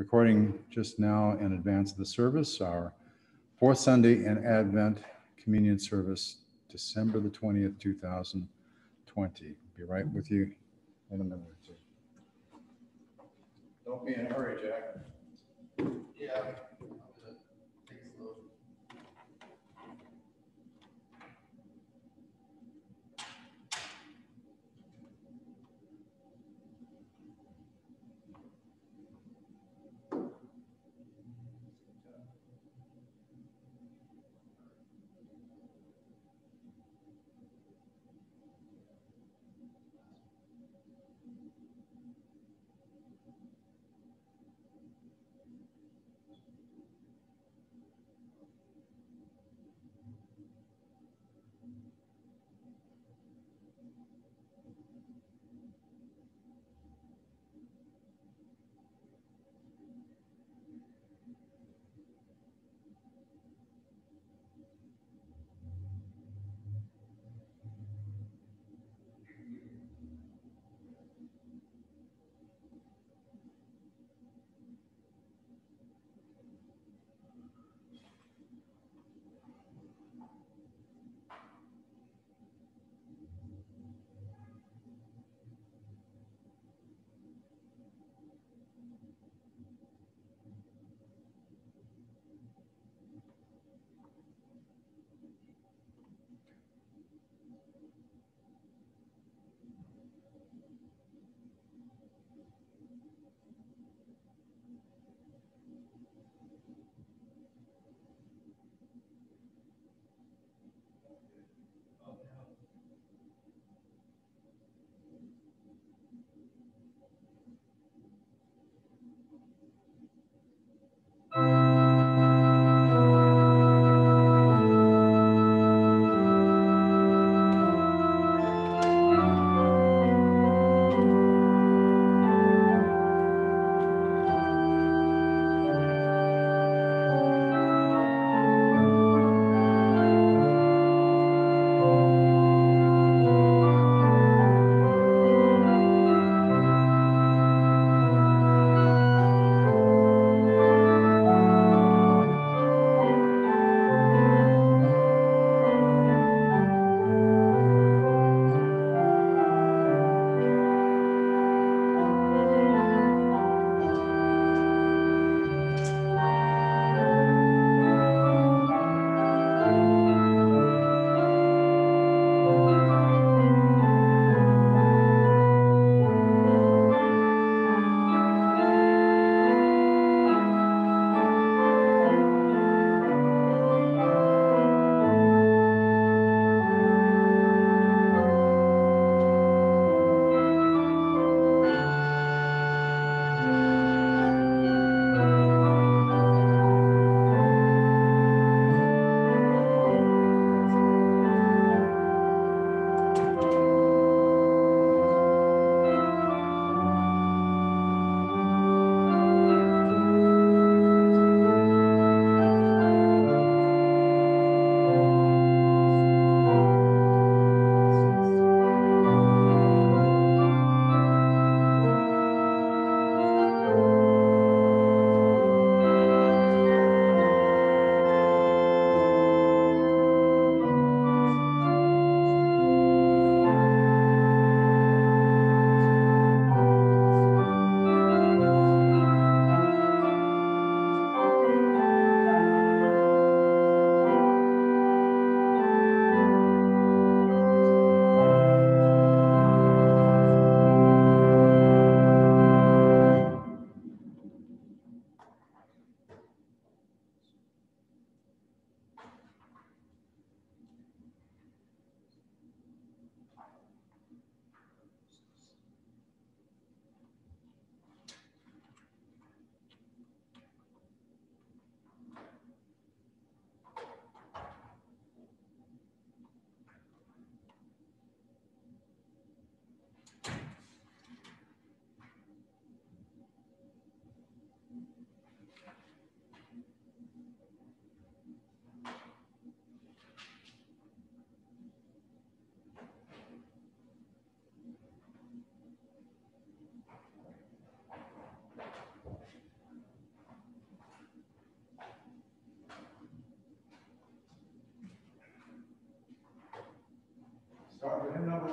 recording just now in advance of the service, our fourth Sunday in Advent Communion Service, December the 20th, 2020. Be right with you in a minute or two. Don't be in a hurry, Jack. Yeah.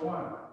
one.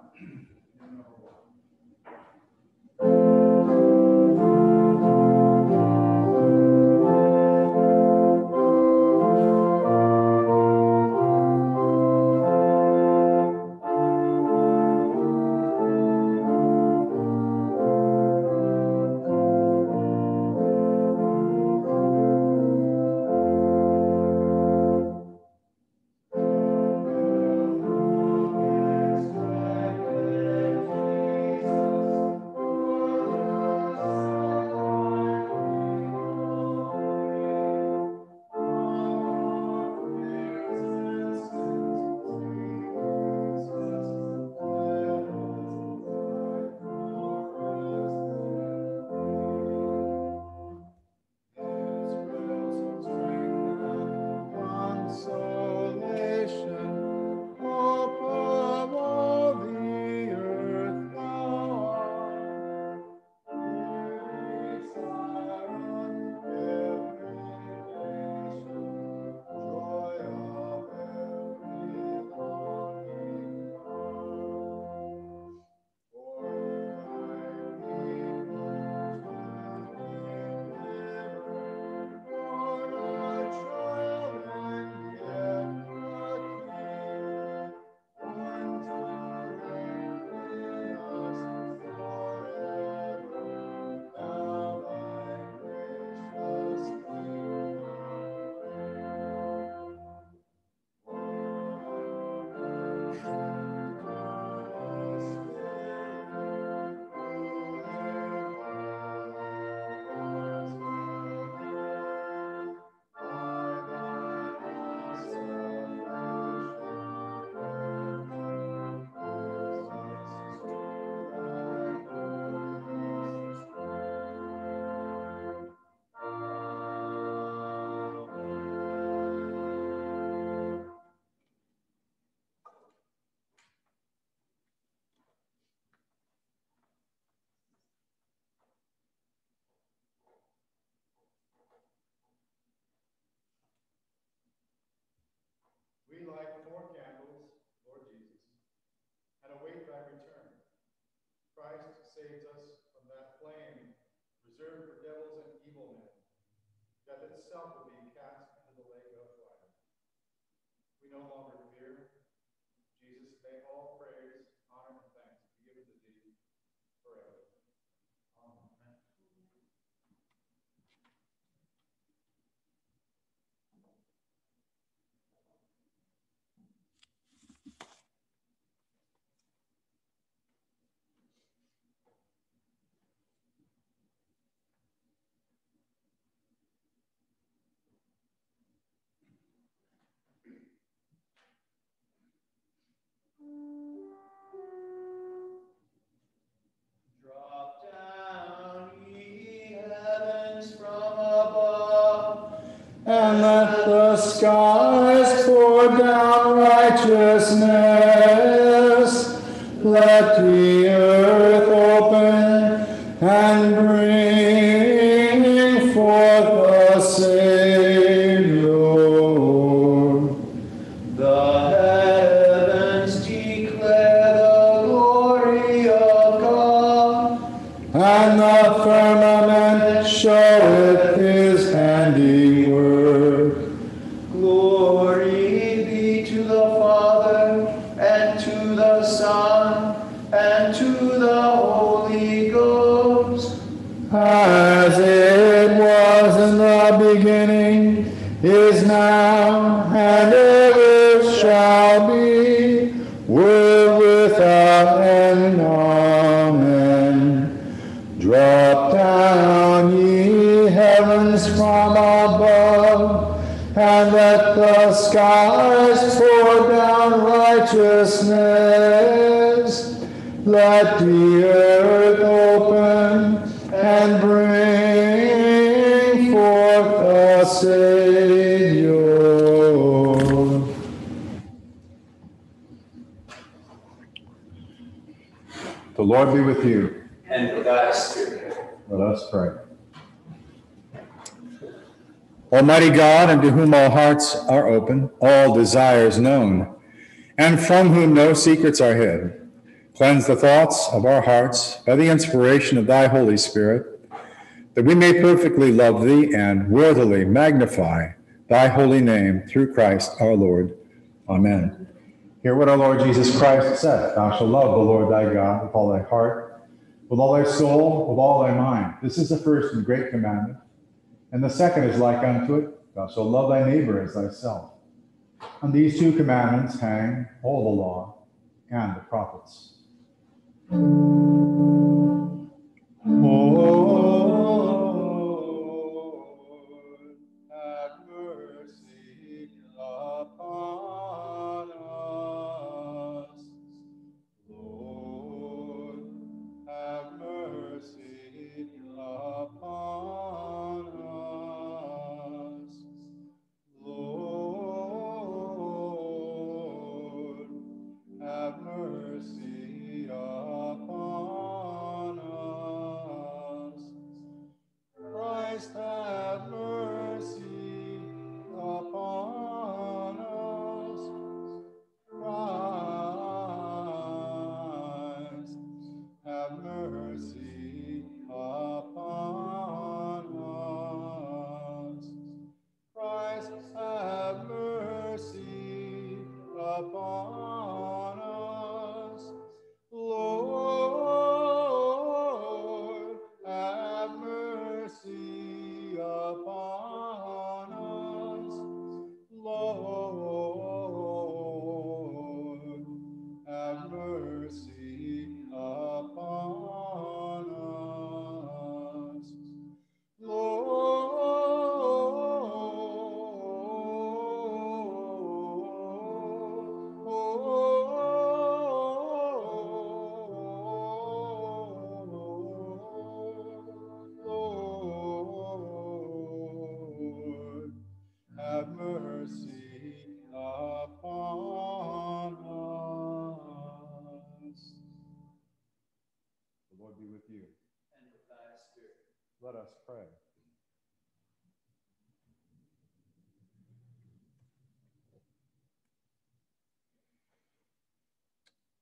reserved for devils and evil men. Death itself will be cast into the lake of fire. We no longer skies pour down righteousness. Let the righteousness. Let the earth open and bring forth a Savior. The Lord be with you. And with thy spirit. Let us pray. Almighty God, unto whom all hearts are open, all desires known, and from whom no secrets are hid. Cleanse the thoughts of our hearts by the inspiration of thy Holy Spirit, that we may perfectly love thee and worthily magnify thy holy name through Christ our Lord. Amen. Hear what our Lord Jesus Christ said Thou shalt love the Lord thy God with all thy heart, with all thy soul, with all thy mind. This is the first and great commandment. And the second is like unto it Thou shalt love thy neighbor as thyself. On these two commandments hang all the law and the prophets. Lord,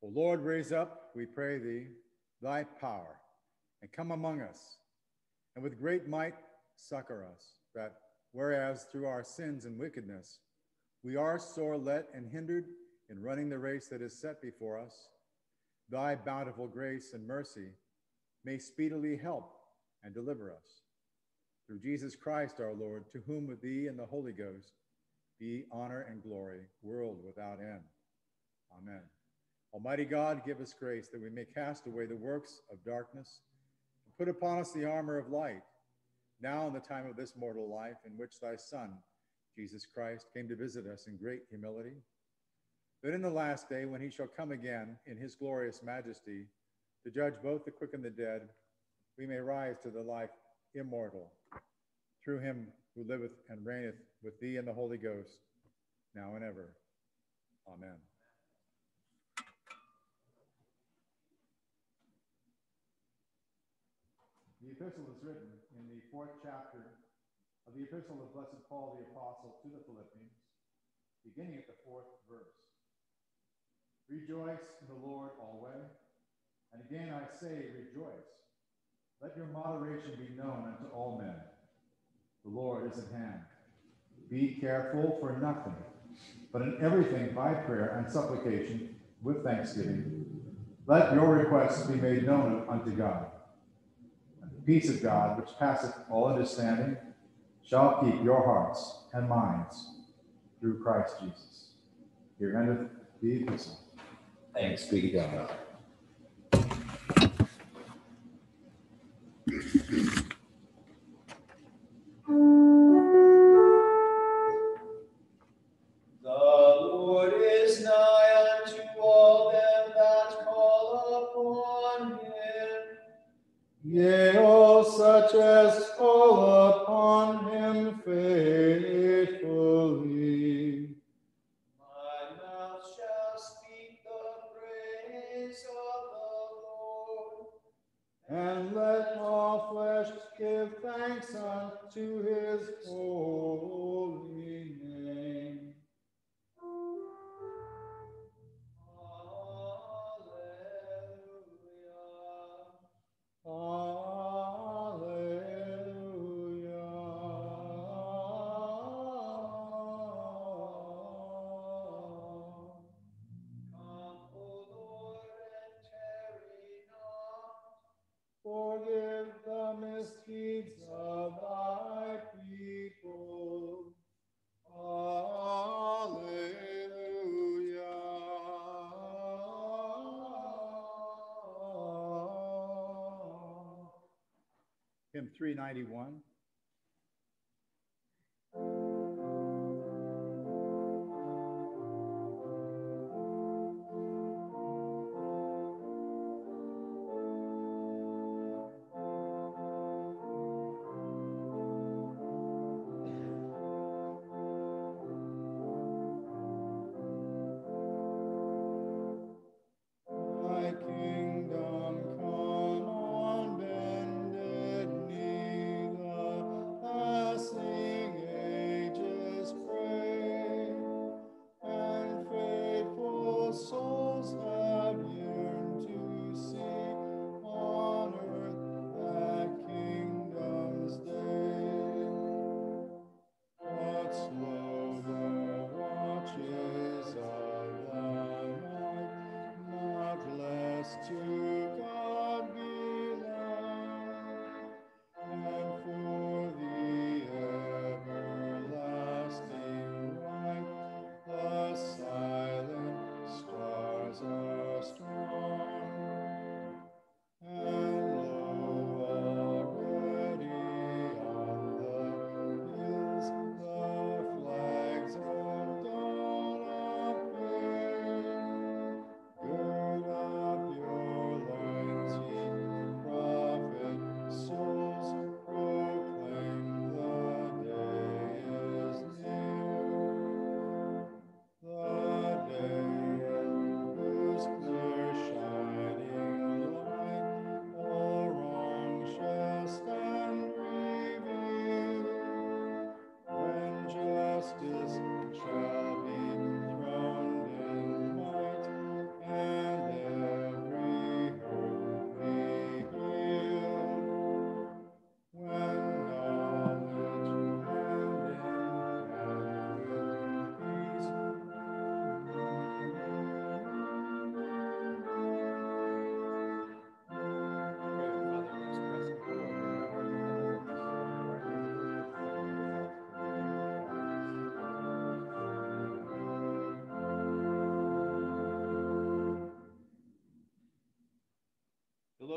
O Lord, raise up, we pray thee, thy power, and come among us, and with great might succor us, that whereas through our sins and wickedness we are sore let and hindered in running the race that is set before us, thy bountiful grace and mercy may speedily help and deliver us. Through Jesus Christ our Lord, to whom with thee and the Holy Ghost be honor and glory, world without end. Amen. Almighty God, give us grace that we may cast away the works of darkness and put upon us the armor of light, now in the time of this mortal life in which thy Son, Jesus Christ, came to visit us in great humility, that in the last day, when he shall come again in his glorious majesty to judge both the quick and the dead, we may rise to the life immortal through him who liveth and reigneth with thee and the Holy Ghost, now and ever. Amen. The epistle is written in the fourth chapter of the epistle of Blessed Paul the Apostle to the Philippians, beginning at the fourth verse. Rejoice in the Lord always. And again I say, rejoice. Let your moderation be known unto all men. The Lord is at hand. Be careful for nothing, but in everything by prayer and supplication with thanksgiving. Let your requests be made known unto God. Peace of God, which passeth all understanding, shall keep your hearts and minds through Christ Jesus. Here endeth the epistle. Thanks be to God. His holy hymn 391.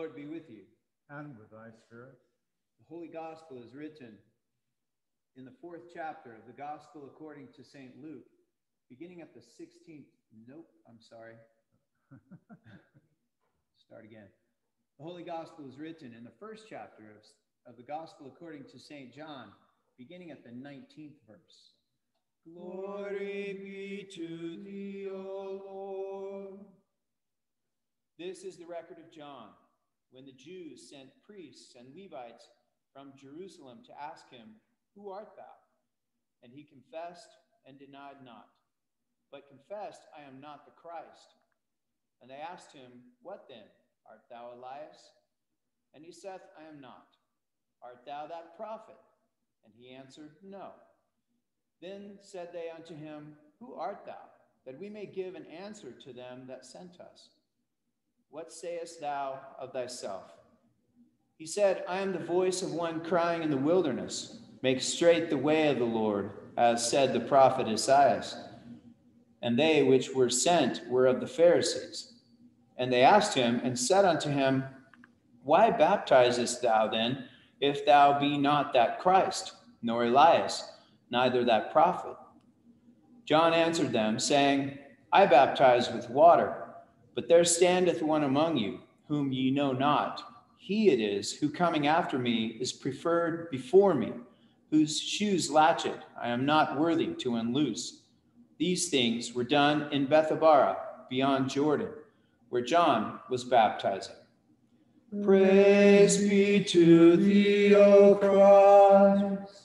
Lord be with you. And with thy spirit. The Holy Gospel is written in the fourth chapter of the Gospel according to St. Luke, beginning at the 16th. Nope, I'm sorry. Start again. The Holy Gospel is written in the first chapter of, of the Gospel according to St. John, beginning at the 19th verse. Glory be to thee, O Lord. This is the record of John when the Jews sent priests and Levites from Jerusalem to ask him, Who art thou? And he confessed and denied not, but confessed, I am not the Christ. And they asked him, What then? Art thou Elias? And he saith, I am not. Art thou that prophet? And he answered, No. Then said they unto him, Who art thou? That we may give an answer to them that sent us. What sayest thou of thyself? He said, I am the voice of one crying in the wilderness, Make straight the way of the Lord, as said the prophet Esaias. And they which were sent were of the Pharisees. And they asked him and said unto him, Why baptizest thou then, if thou be not that Christ, nor Elias, neither that prophet? John answered them, saying, I baptize with water. But there standeth one among you, whom ye know not. He it is who coming after me is preferred before me, whose shoes latchet I am not worthy to unloose. These things were done in Bethabara, beyond Jordan, where John was baptizing. Praise be to thee, O Christ.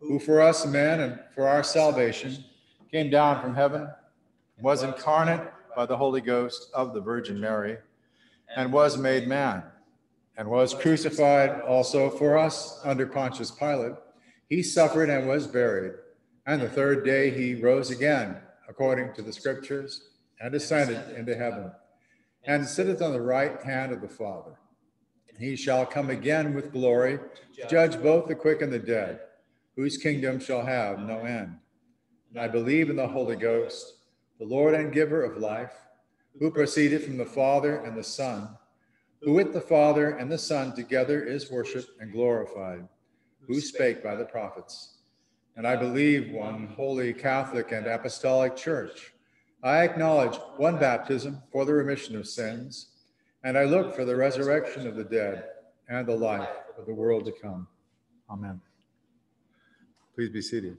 who for us men and for our salvation came down from heaven, was incarnate, by the Holy Ghost of the Virgin Mary, and was made man, and was crucified also for us under Pontius Pilate. He suffered and was buried, and the third day he rose again, according to the scriptures, and ascended into heaven, and sitteth on the right hand of the Father. He shall come again with glory to judge both the quick and the dead, whose kingdom shall have no end. And I believe in the Holy Ghost, the Lord and giver of life, who proceeded from the Father and the Son, who with the Father and the Son together is worshiped and glorified, who spake by the prophets. And I believe one holy Catholic and apostolic church. I acknowledge one baptism for the remission of sins and I look for the resurrection of the dead and the life of the world to come. Amen. Please be seated.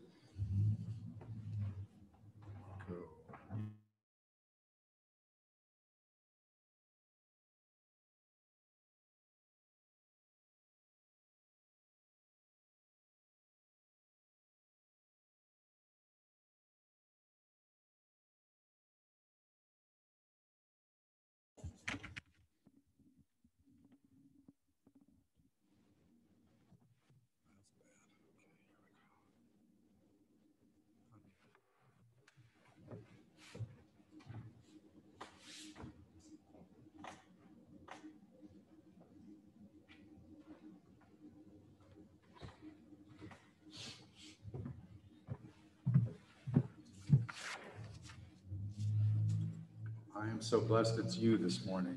So blessed it's you this morning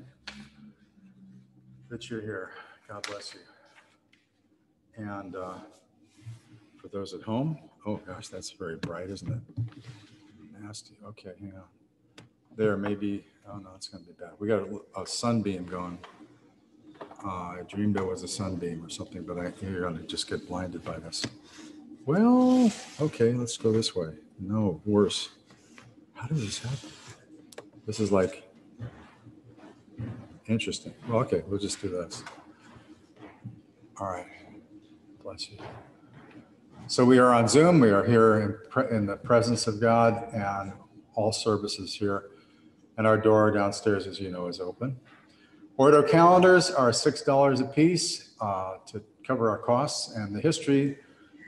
that you're here. God bless you. And uh, for those at home, oh gosh, that's very bright, isn't it? Nasty. Okay, hang on. There, maybe, oh no, it's going to be bad. We got a, a sunbeam going. Uh, I dreamed it was a sunbeam or something, but I, you're going to just get blinded by this. Well, okay, let's go this way. No, worse. How does this happen? This is like interesting. Well, okay, we'll just do this. All right. Bless you. So we are on Zoom. We are here in, in the presence of God and all services here. And our door downstairs, as you know, is open. Order calendars are $6 a piece uh, to cover our costs. And the history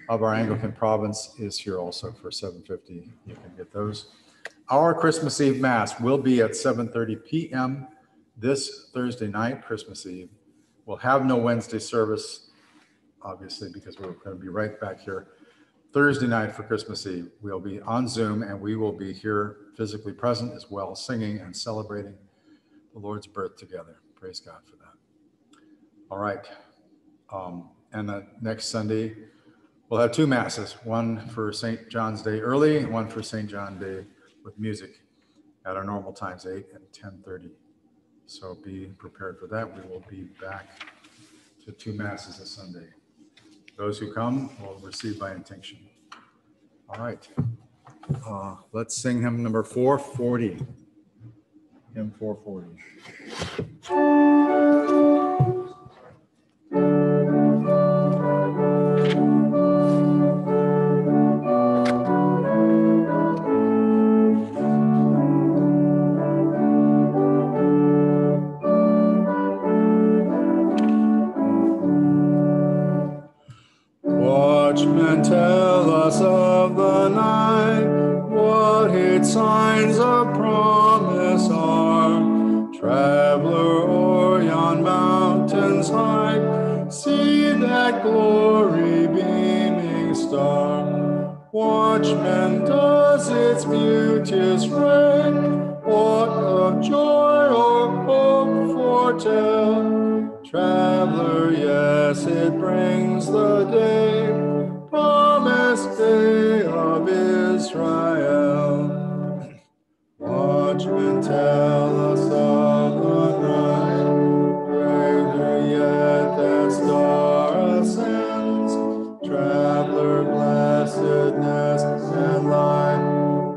of our Anglican province is here also for 750. You can get those. Our Christmas Eve Mass will be at 7:30 PM this Thursday night, Christmas Eve. We'll have no Wednesday service, obviously, because we're going to be right back here Thursday night for Christmas Eve. We'll be on Zoom and we will be here physically present as well, singing and celebrating the Lord's birth together. Praise God for that. All right. Um, and the next Sunday, we'll have two masses, one for St. John's Day early, one for St. John Day with music at our normal times, 8 and 10:30. So be prepared for that. We will be back to two masses a Sunday. Those who come will receive by intention. All right. Uh, let's sing hymn number 440. Hymn 440. Of the night, what its signs of promise are. Traveler o'er yon mountains high, see that glory beaming star. Watchman, does its beauteous ray what of joy or hope foretell? Traveler, yes, it brings the day, day of Israel. Watchmen tell us of the night, greater yet that star ascends. Traveler, blessedness and light,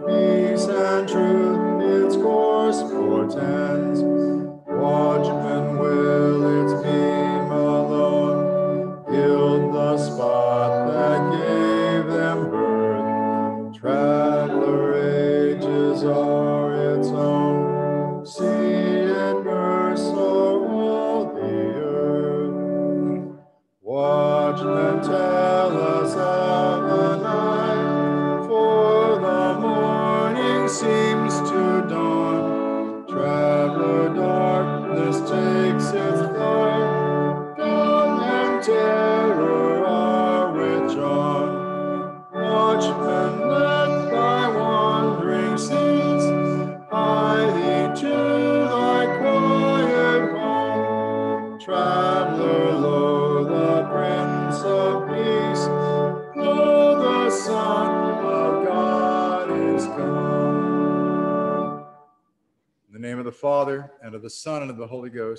peace and truth its course portends.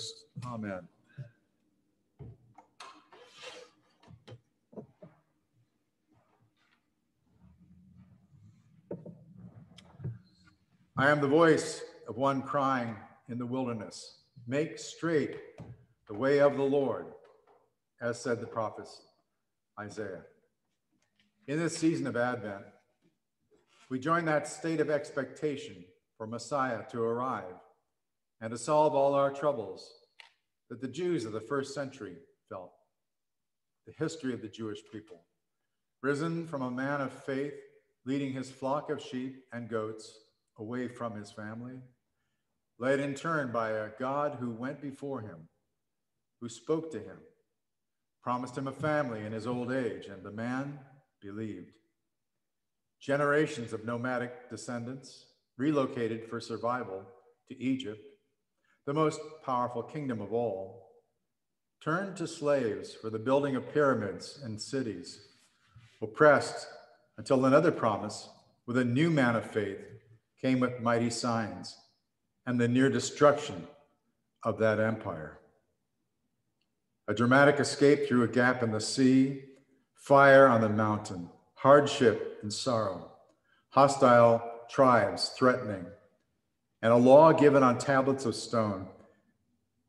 Holy Ghost. Oh, Amen. I am the voice of one crying in the wilderness, Make straight the way of the Lord, as said the prophet Isaiah. In this season of Advent, we join that state of expectation for Messiah to arrive and to solve all our troubles that the Jews of the first century felt. The history of the Jewish people, risen from a man of faith, leading his flock of sheep and goats away from his family, led in turn by a God who went before him, who spoke to him, promised him a family in his old age, and the man believed. Generations of nomadic descendants relocated for survival to Egypt, the most powerful kingdom of all, turned to slaves for the building of pyramids and cities, oppressed until another promise with a new man of faith came with mighty signs and the near destruction of that empire. A dramatic escape through a gap in the sea, fire on the mountain, hardship and sorrow, hostile tribes threatening, and a law given on tablets of stone.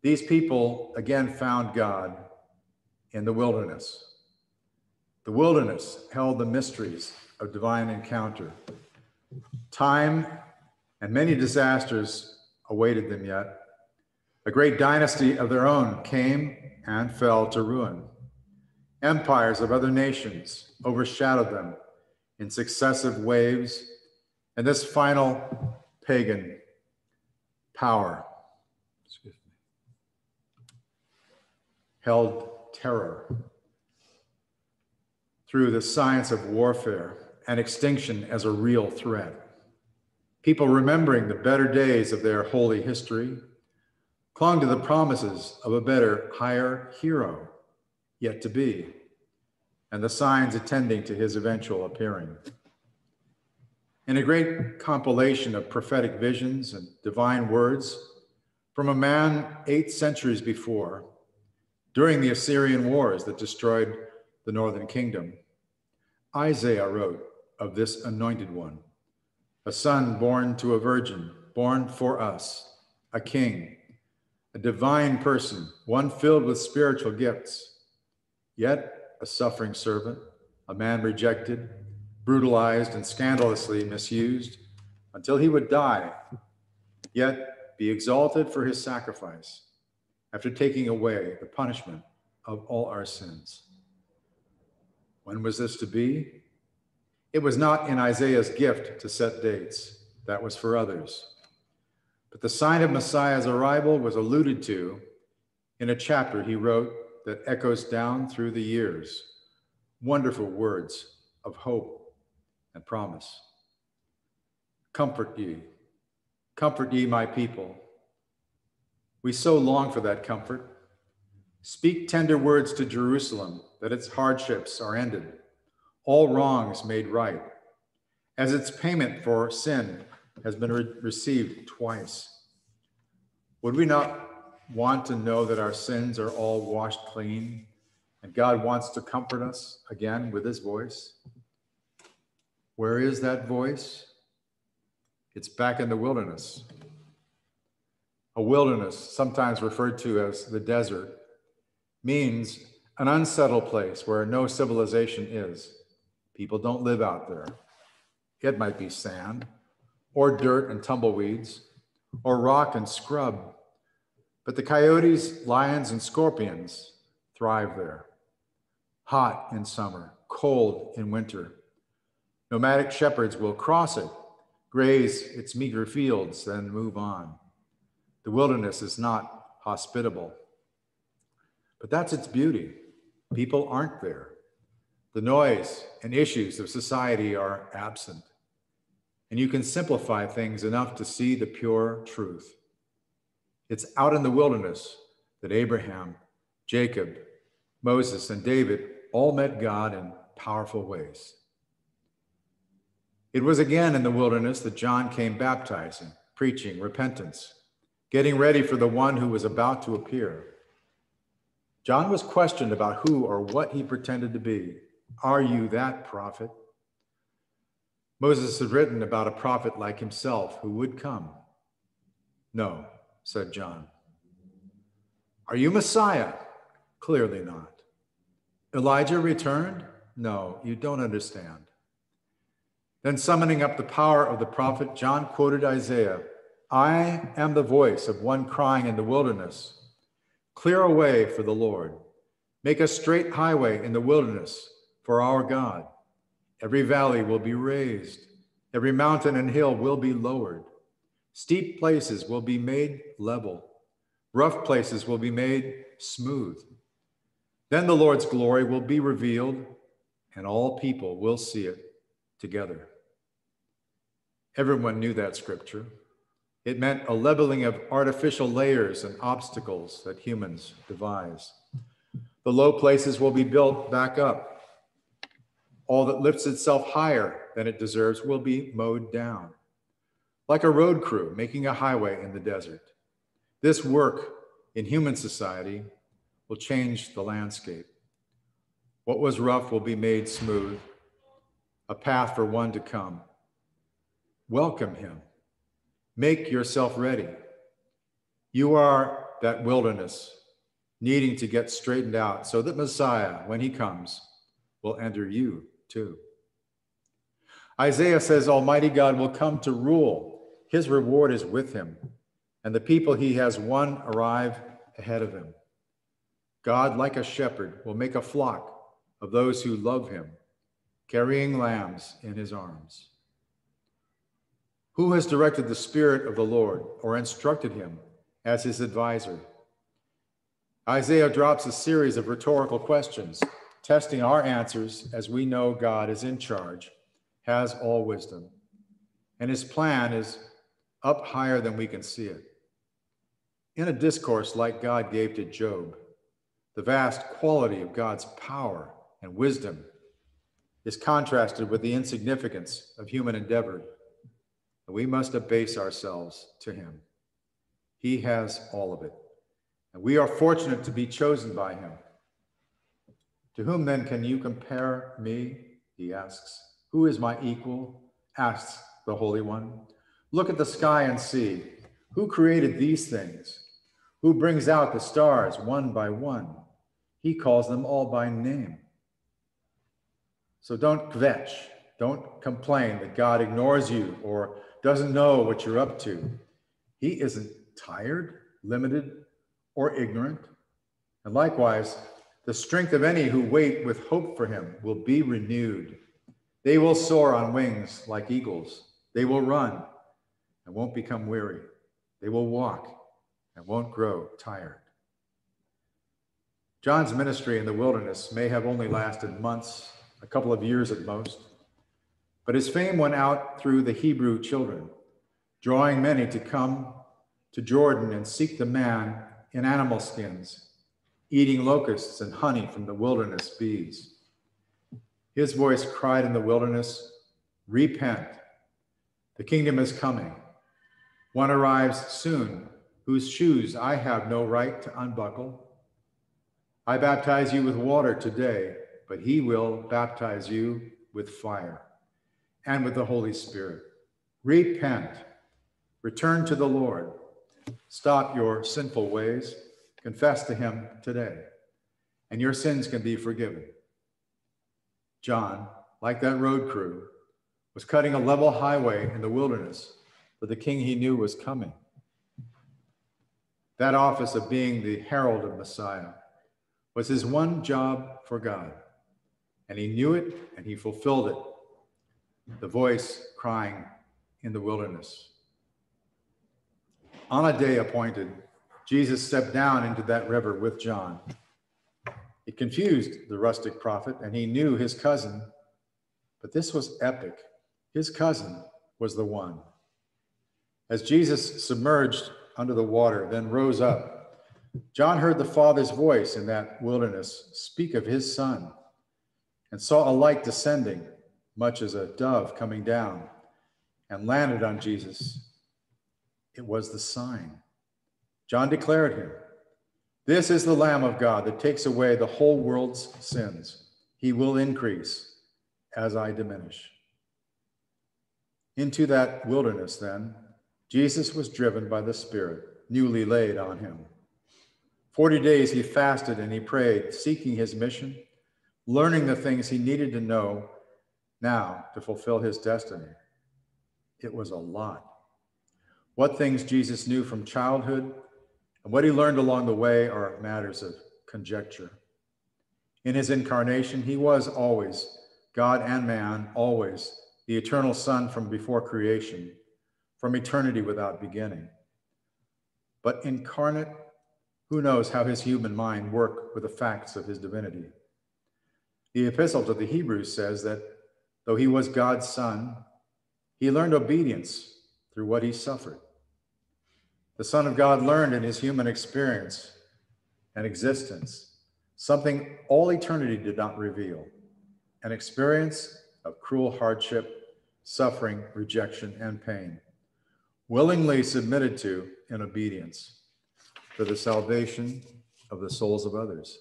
These people again found God in the wilderness. The wilderness held the mysteries of divine encounter. Time and many disasters awaited them yet. A great dynasty of their own came and fell to ruin. Empires of other nations overshadowed them in successive waves, and this final pagan power held terror through the science of warfare and extinction as a real threat. People remembering the better days of their holy history clung to the promises of a better, higher hero yet to be, and the signs attending to his eventual appearing. In a great compilation of prophetic visions and divine words from a man eight centuries before, during the Assyrian wars that destroyed the northern kingdom, Isaiah wrote of this anointed one a son born to a virgin, born for us, a king, a divine person, one filled with spiritual gifts, yet a suffering servant, a man rejected, brutalized, and scandalously misused until he would die, yet be exalted for his sacrifice after taking away the punishment of all our sins. When was this to be? It was not in Isaiah's gift to set dates, that was for others. But the sign of Messiah's arrival was alluded to in a chapter he wrote that echoes down through the years. Wonderful words of hope and promise. Comfort ye, comfort ye, my people. We so long for that comfort. Speak tender words to Jerusalem that its hardships are ended all wrongs made right, as its payment for sin has been re- received twice. Would we not want to know that our sins are all washed clean and God wants to comfort us again with his voice? Where is that voice? It's back in the wilderness. A wilderness, sometimes referred to as the desert, means an unsettled place where no civilization is. People don't live out there. It might be sand, or dirt and tumbleweeds, or rock and scrub. But the coyotes, lions, and scorpions thrive there. Hot in summer, cold in winter. Nomadic shepherds will cross it, graze its meager fields, then move on. The wilderness is not hospitable. But that's its beauty. People aren't there. The noise and issues of society are absent, and you can simplify things enough to see the pure truth. It's out in the wilderness that Abraham, Jacob, Moses, and David all met God in powerful ways. It was again in the wilderness that John came baptizing, preaching repentance getting ready for the one who was about to appear. John was questioned about who or what he pretended to be. Are you that prophet? Moses had written about a prophet like himself who would come. No, said John. Are you Messiah? Clearly not. Elijah returned? No, you don't understand. Then, summoning up the power of the prophet, John quoted Isaiah I am the voice of one crying in the wilderness Clear a way for the Lord, make a straight highway in the wilderness for our God. Every valley will be raised, every mountain and hill will be lowered, steep places will be made level, rough places will be made smooth. Then the Lord's glory will be revealed, and all people will see it together. Everyone knew that scripture. It meant a leveling of artificial layers and obstacles that humans devise. The low places will be built back up. All that lifts itself higher than it deserves will be mowed down. Like a road crew making a highway in the desert. This work in human society will change the landscape. What was rough will be made smooth, a path for one to come. Welcome him Make yourself ready. You are that wilderness needing to get straightened out so that Messiah, when he comes, will enter you too. Isaiah says Almighty God will come to rule. His reward is with him, and the people he has won arrive ahead of him. God, like a shepherd, will make a flock of those who love him, carrying lambs in his arms. Who has directed the Spirit of the Lord or instructed him as his advisor? Isaiah drops a series of rhetorical questions, testing our answers as we know God is in charge, has all wisdom, and his plan is up higher than we can see it. In a discourse like God gave to Job, the vast quality of God's power and wisdom is contrasted with the insignificance of human endeavor we must abase ourselves to him. He has all of it. And we are fortunate to be chosen by him. To whom then can you compare me? He asks. Who is my equal? asks the Holy One. Look at the sky and see. Who created these things? Who brings out the stars one by one? He calls them all by name. So don't kvetch. Don't complain that God ignores you or doesn't know what you're up to. He isn't tired, limited, or ignorant. And likewise, the strength of any who wait with hope for him will be renewed. They will soar on wings like eagles. They will run and won't become weary. They will walk and won't grow tired. John's ministry in the wilderness may have only lasted months, a couple of years at most. But his fame went out through the Hebrew children, drawing many to come to Jordan and seek the man in animal skins, eating locusts and honey from the wilderness bees. His voice cried in the wilderness, Repent, the kingdom is coming. One arrives soon, whose shoes I have no right to unbuckle. I baptize you with water today, but he will baptize you with fire and with the Holy Spirit. Repent, return to the Lord, stop your sinful ways, confess to Him today, and your sins can be forgiven. John, like that road crew, was cutting a level highway in the wilderness for the king he knew was coming. That office of being the herald of Messiah was his one job for God, and he knew it and he fulfilled it the voice crying in the wilderness. On a day appointed, Jesus stepped down into that river with John. It confused the rustic prophet, and he knew his cousin, but this was epic. His cousin was the one. As Jesus submerged under the water, then rose up, John heard the Father's voice in that wilderness speak of his son and saw a light descending much as a dove coming down and landed on Jesus. It was the sign. John declared him This is the Lamb of God that takes away the whole world's sins. He will increase as I diminish. Into that wilderness, then, Jesus was driven by the Spirit, newly laid on him. Forty days he fasted and he prayed, seeking his mission, learning the things he needed to know now to fulfill his destiny. It was a lot. What things Jesus knew from childhood and what he learned along the way are matters of conjecture. In his incarnation, he was always God and man, always the eternal Son from before creation, from eternity without beginning. But incarnate, who knows how his human mind worked with the facts of his divinity? The epistle to the Hebrews says that though he was God's Son, he learned obedience through what he suffered. The Son of God learned in his human experience and existence something all eternity did not reveal an experience of cruel hardship, suffering, rejection, and pain, willingly submitted to in obedience for the salvation of the souls of others.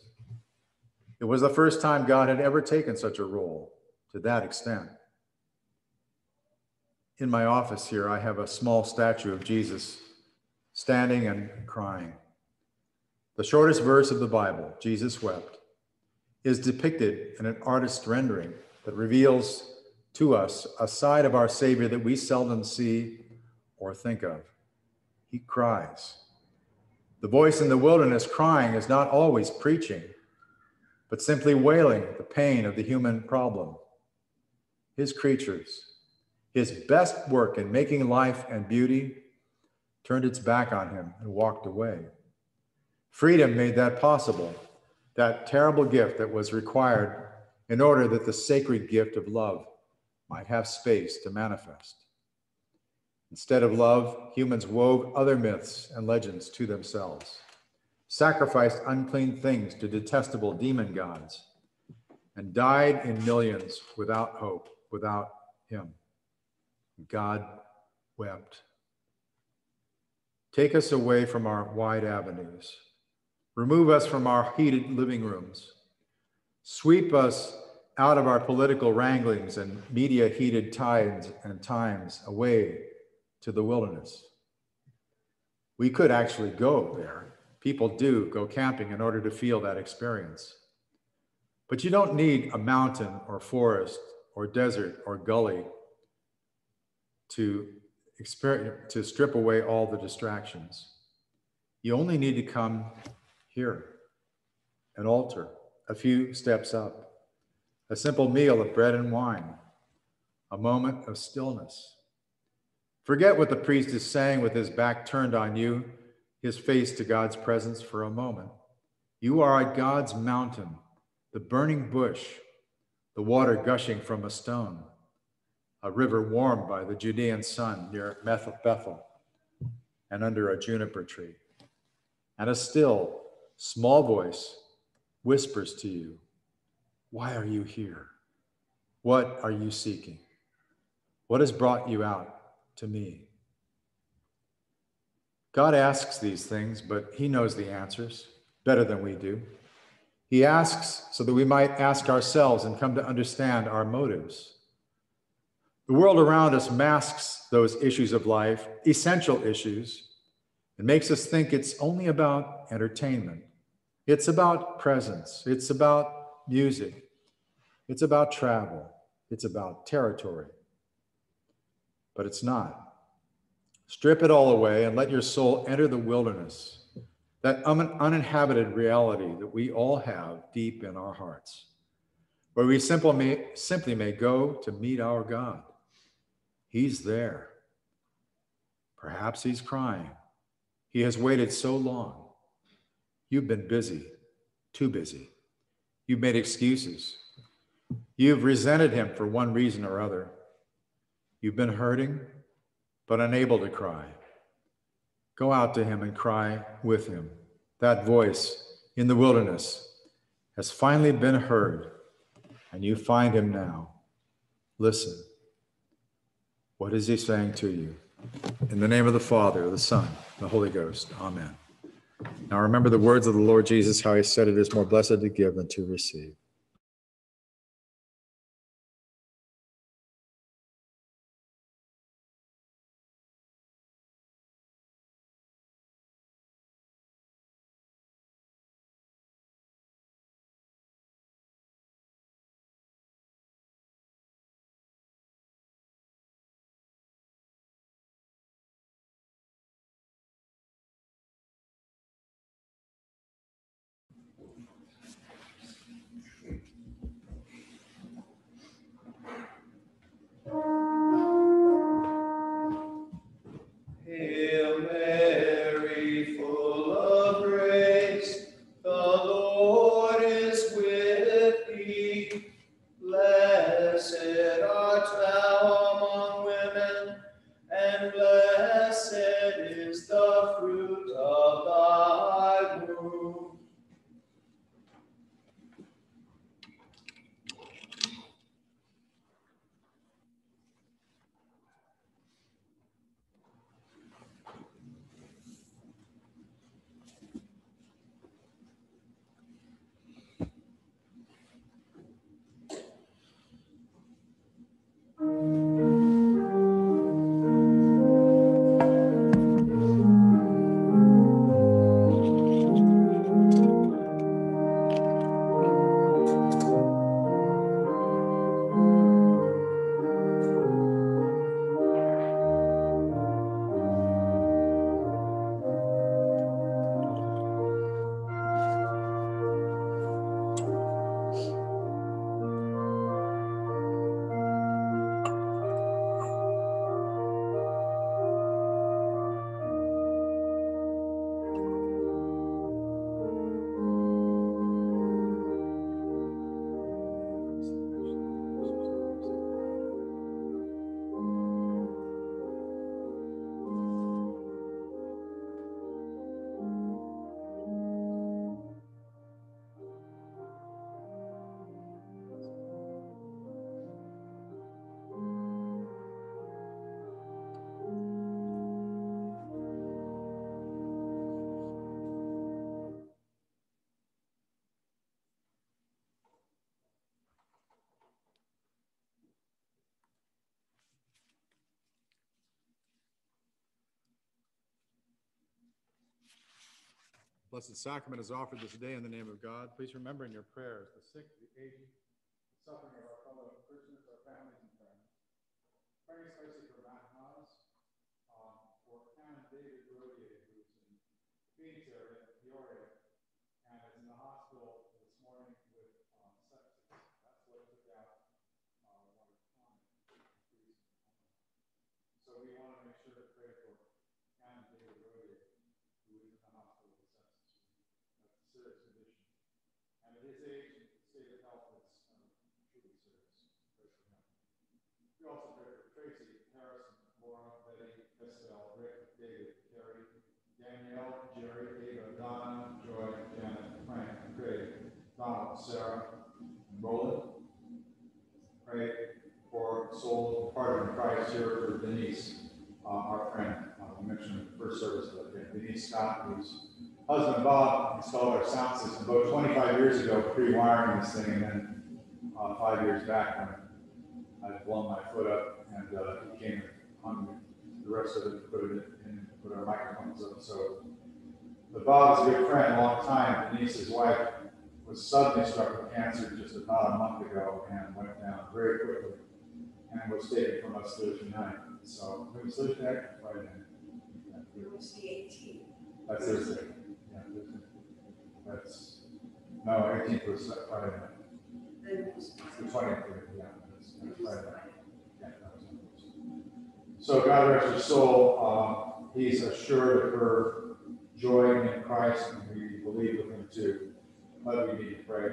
It was the first time God had ever taken such a role to that extent. In my office here, I have a small statue of Jesus standing and crying. The shortest verse of the Bible, Jesus wept, is depicted in an artist's rendering that reveals to us a side of our Savior that we seldom see or think of. He cries. The voice in the wilderness crying is not always preaching, but simply wailing the pain of the human problem. His creatures, his best work in making life and beauty, turned its back on him and walked away. Freedom made that possible, that terrible gift that was required in order that the sacred gift of love might have space to manifest. Instead of love, humans wove other myths and legends to themselves, sacrificed unclean things to detestable demon gods, and died in millions without hope, without Him. God wept. Take us away from our wide avenues. Remove us from our heated living rooms. Sweep us out of our political wranglings and media heated tides and times away to the wilderness. We could actually go there. People do go camping in order to feel that experience. But you don't need a mountain or forest or desert or gully to experience, to strip away all the distractions. You only need to come here, an altar, a few steps up, a simple meal of bread and wine, a moment of stillness. Forget what the priest is saying with his back turned on you, his face to God's presence for a moment. You are at God's mountain, the burning bush, the water gushing from a stone a river warmed by the Judean sun near Bethel and under a juniper tree. And a still, small voice whispers to you, Why are you here? What are you seeking? What has brought you out to me? God asks these things, but He knows the answers better than we do. He asks so that we might ask ourselves and come to understand our motives. The world around us masks those issues of life, essential issues, and makes us think it's only about entertainment. It's about presence. It's about music. It's about travel. It's about territory. But it's not. Strip it all away and let your soul enter the wilderness, that un- uninhabited reality that we all have deep in our hearts, where we simply may, simply may go to meet our God. He's there. Perhaps he's crying. He has waited so long. You've been busy, too busy. You've made excuses. You've resented him for one reason or other. You've been hurting, but unable to cry. Go out to him and cry with him. That voice in the wilderness has finally been heard, and you find him now. Listen. What is he saying to you? In the name of the Father, the Son, the Holy Ghost. Amen. Now remember the words of the Lord Jesus, how he said it is more blessed to give than to receive. Blessed sacrament is offered this day in the name of God. Please remember in your prayers the sick, the aged, the suffering of our fellow Christians, our families and friends. Praying especially for Matt Haas, um, for Canon David Rodier, who's in Phoenix area, Peoria, and is in the hospital this morning with um, sepsis. That's what took out uh, one of Connor's. So we want to make sure to pray for Canon David Rodier, who is in the hospital with sepsis. That's a serious condition. And at his age, and state of health is um, truly serious. Pray for him. We also for Tracy, Harrison, Laura, Betty, Estelle, Rick, David, Carrie, Danielle, Jerry, Ava, Donna, Joy, Janet, Frank, Craig, Donald, Sarah, and Roland. Pray for souls departed in Christ here for Denise, uh, our friend. Uh, we mentioned first service that Denise Scott, whose husband Bob installed our sound system about 25 years ago, pre-wiring this thing, and then uh, five years back when I'd blown my foot up and uh, he came hung the rest of it, put it in, put our microphones up. So, but Bob's a good friend, a long time. Denise's wife was suddenly struck with cancer just about a month ago and went down very quickly and was taken from us Thursday night. So, it was Thursday night, Friday night. It was the eighteenth. That's Thursday. Yeah, Thursday. That's, no, eighteenth was Friday night. It was. The twentieth, yeah, on Thursday. So God rest her soul, um, he's assured of her joy in Christ, and we believe with him too. But we need to pray.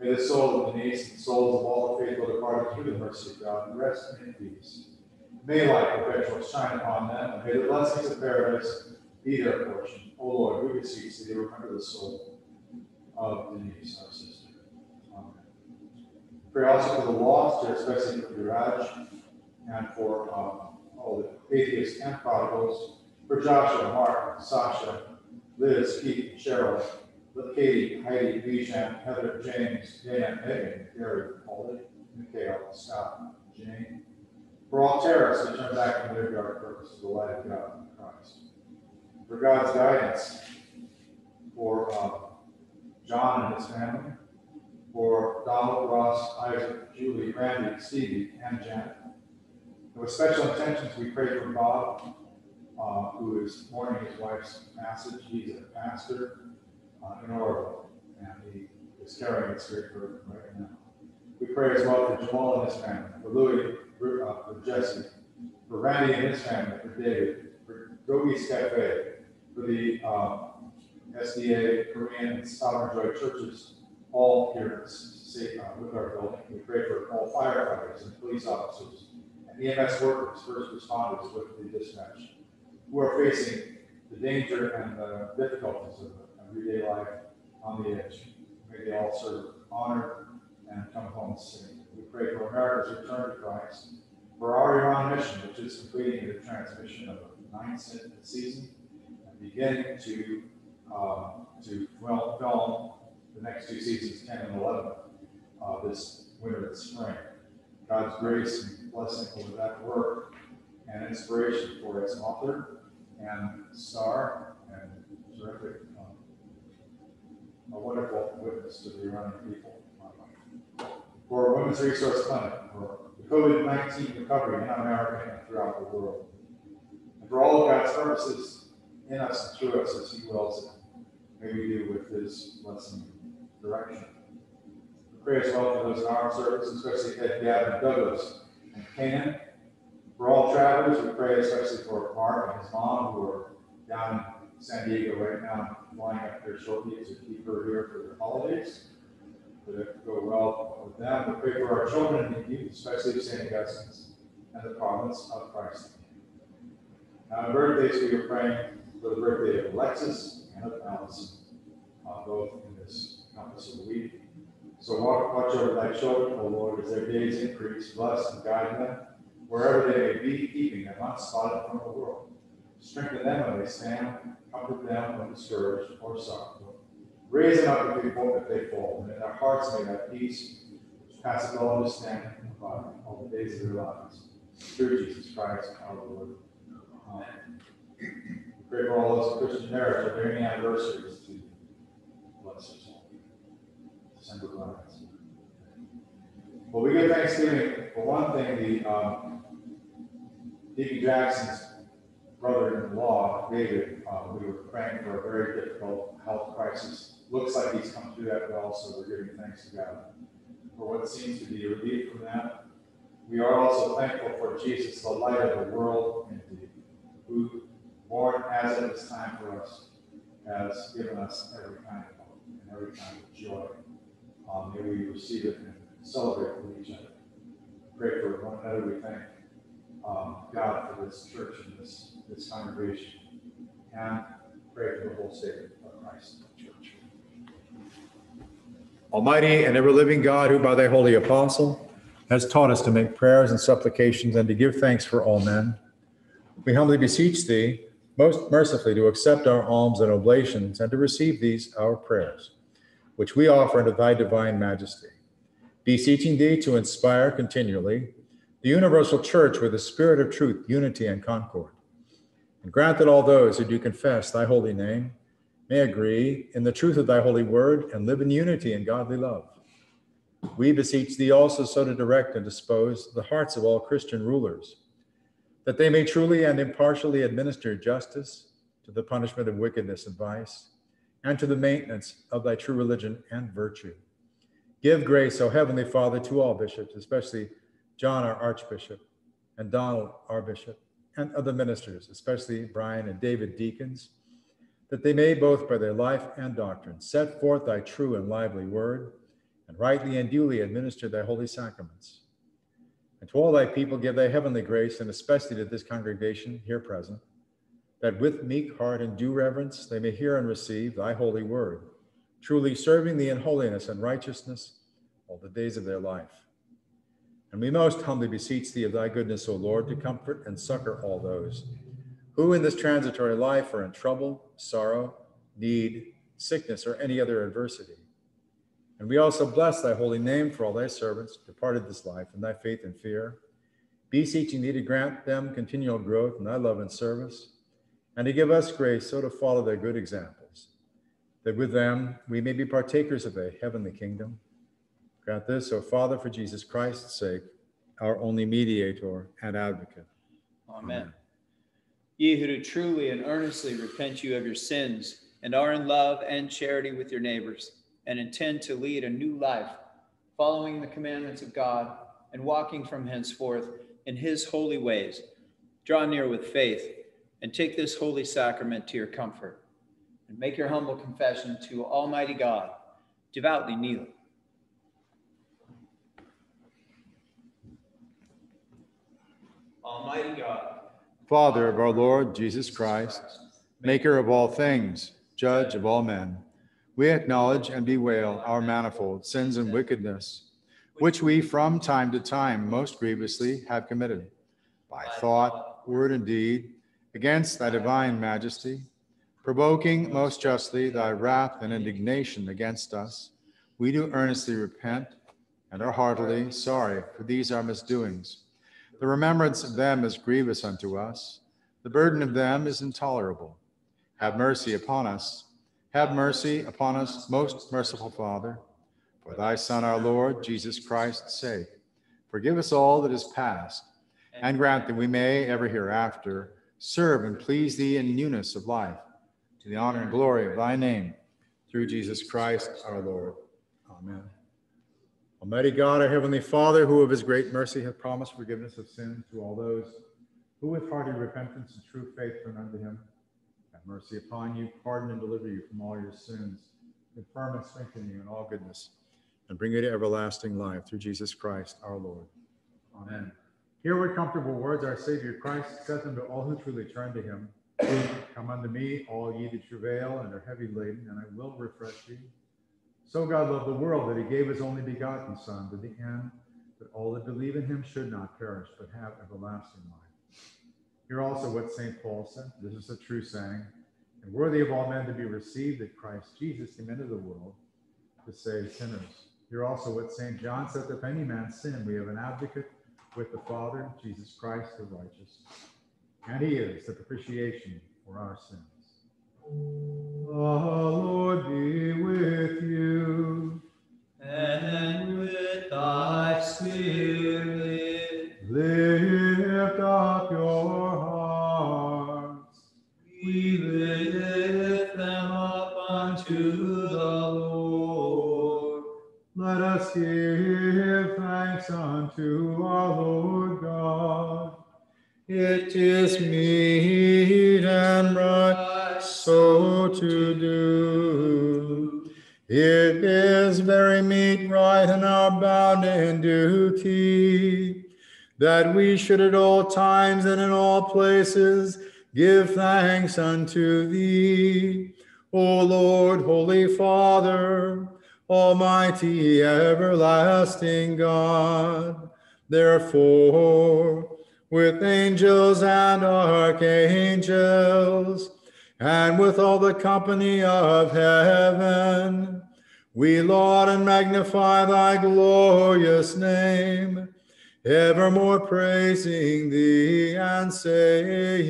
May the soul of Denise and souls of all the faithful departed through the mercy of God rest in peace. May light perpetual shine upon them, and may the blessings of paradise be their portion. O Lord, we beseech thee, remember the soul of Denise, our sister. Pray also for the lost, especially for Viraj, and for um, all the atheists and prodigals, for Joshua, Mark, Sasha, Liz, Keith, Cheryl, Katie, Heidi, Bijan, Heather, James, Dan, Megan, Gary, Holly, Mikhail, Scott, Jane. For all terrorists to turn back and live our purpose to the light of God in Christ. For God's guidance, for uh, John and his family, for Donald, Ross, Isaac, Julie, Randy, Stevie, and Janet. And with special intentions, we pray for Bob, uh, who is mourning his wife's passage. He's a pastor uh, in Oroville, and he is carrying his spirit burden right now. We pray as well for Jamal and his family, for Louis, for, uh, for Jesse, for Randy and his family, for David, for Gogi's Cafe, for the uh, SDA, Korean, and Sovereign Joy churches, all here uh, with our building. We pray for all firefighters and police officers and EMS workers, first responders with the dispatch, who are facing the danger and the difficulties of everyday life on the edge. May they all serve honor and come home safe. We pray for America's return to Christ, for our Iran mission, which is completing the transmission of the ninth season and beginning to uh, to well film the next two seasons, 10 and 11, uh, this winter and spring. God's grace and blessing over that work and inspiration for its author and star and terrific, um, a wonderful witness to the Iranian people. For Women's Resource Clinic, for the COVID 19 recovery in America and throughout the world. And for all of God's purposes in us and through us as He wills. May we do with His blessing direction. We pray as well for those in our service, especially Ed Gavin Douglas and Canaan. For all travelers, we pray especially for Mark and his mom who are down in San Diego right now, flying up there shortly to keep her here for the holidays. That it go well with them. We pray for our children and youth, especially St. Augustine's and the province of Christ. Now, on birthdays, we are praying for the birthday of Alexis and of Allison, uh, both of the. So watch, watch over thy children, O Lord, as their days increase, bless and guide them, wherever they may be, keeping them unspotted from the world. Strengthen them when they stand, comfort them when discouraged or sorrowful. Raise them up if they fall, if they fall, and in their hearts may have peace, which passes all understanding and abide all the days of their lives. Through Jesus Christ our Lord. Amen. We pray for all those Christian marriage are nearing anniversaries to bless us. December blessings. Well, we give Thanksgiving for one thing. The um, Jackson's brother-in-law, David, uh, we were praying for a very difficult health crisis. Looks like he's come through that well, so we're giving thanks to God for what seems to be relief from that. We are also thankful for Jesus, the light of the world, indeed, who, born as it is time for us, has given us every kind of hope and every kind of joy. Um, may we receive it and celebrate with each other. Pray for one another. We thank um, God for this church and this, this congregation. And pray for the whole state of Christ Church. Almighty and ever living God, who by thy holy apostle has taught us to make prayers and supplications and to give thanks for all men, we humbly beseech thee most mercifully to accept our alms and oblations and to receive these our prayers, which we offer unto thy divine majesty, beseeching thee to inspire continually the universal church with the spirit of truth, unity, and concord. And grant that all those who do confess thy holy name may agree in the truth of thy holy word and live in unity and godly love. We beseech thee also so to direct and dispose the hearts of all Christian rulers, that they may truly and impartially administer justice to the punishment of wickedness and vice, and to the maintenance of thy true religion and virtue. Give grace, O Heavenly Father, to all bishops, especially John, our Archbishop, and Donald, our Bishop, and other ministers, especially Brian and David deacons, that they may both by their life and doctrine set forth thy true and lively word, and rightly and duly administer thy holy sacraments. And to all thy people give thy heavenly grace, and especially to this congregation here present, that with meek heart and due reverence they may hear and receive thy holy word, truly serving thee in holiness and righteousness all the days of their life. And we most humbly beseech thee of thy goodness, O Lord, to comfort and succor all those who in this transitory life are in trouble, sorrow, need, sickness, or any other adversity. And we also bless thy holy name for all thy servants departed this life in thy faith and fear, beseeching thee to grant them continual growth in thy love and service, and to give us grace so to follow their good examples, that with them we may be partakers of thy heavenly kingdom. Grant this, O Father, for Jesus Christ's sake, our only mediator and advocate. Amen. Ye who do truly and earnestly repent you of your sins and are in love and charity with your neighbors and intend to lead a new life, following the commandments of God and walking from henceforth in his holy ways, draw near with faith and take this holy sacrament to your comfort and make your humble confession to Almighty God. Devoutly kneel. Almighty God, Father of our Lord Jesus Christ, maker of all things, judge of all men, we acknowledge and bewail our manifold sins and wickedness, which we from time to time most grievously have committed by thought, word, and deed against thy divine majesty, provoking most justly thy wrath and indignation against us. We do earnestly repent and are heartily sorry for these our misdoings. The remembrance of them is grievous unto us. The burden of them is intolerable. Have mercy upon us. Have mercy upon us, most merciful Father, for thy Son, our Lord, Jesus Christ's sake. Forgive us all that is past, and grant that we may ever hereafter serve and please thee in newness of life, to the honor and glory of thy name, through Jesus Christ our Lord. Amen. Almighty God, our heavenly Father, who of his great mercy hath promised forgiveness of sins to all those who with hearty repentance and true faith turn unto him, have mercy upon you, pardon and deliver you from all your sins, confirm and strengthen you in all goodness, and bring you to everlasting life through Jesus Christ our Lord. Amen. Hear what comfortable words our Savior Christ saith unto all who truly turn to him. Come unto me, all ye that travail and are heavy laden, and I will refresh you. So God loved the world that he gave his only begotten Son to the end that all that believe in him should not perish, but have everlasting life. Hear also what St. Paul said. This is a true saying, and worthy of all men to be received that Christ Jesus came into the world to save sinners. Hear also what St. John said, if any man sin, we have an advocate with the Father, Jesus Christ the righteous. And he is the propitiation for our sins. The Lord be with you. and with thy spirit. Lift up your hearts. We lift them up unto the Lord. Let us give thanks unto our Lord God. It is meet and right so to do. It is very meet, right, and our bounden duty that we should at all times and in all places give thanks unto thee, O Lord, Holy Father, Almighty, everlasting God. Therefore, with angels and archangels, and with all the company of heaven, we laud and magnify thy glorious name, evermore praising thee and saying,